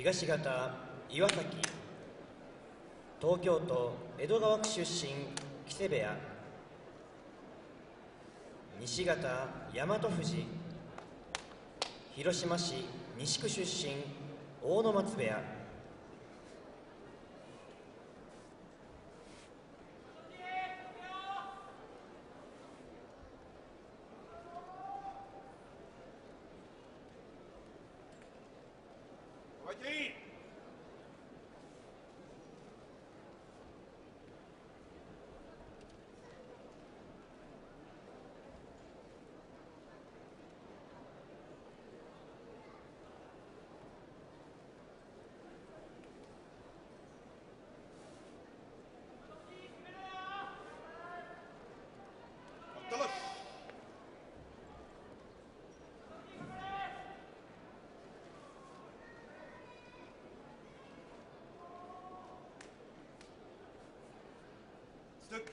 東方岩崎東京都江戸川区出身木瀬部屋西方大和富士広島市西区出身大野松部屋はい、Stück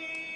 Mickey!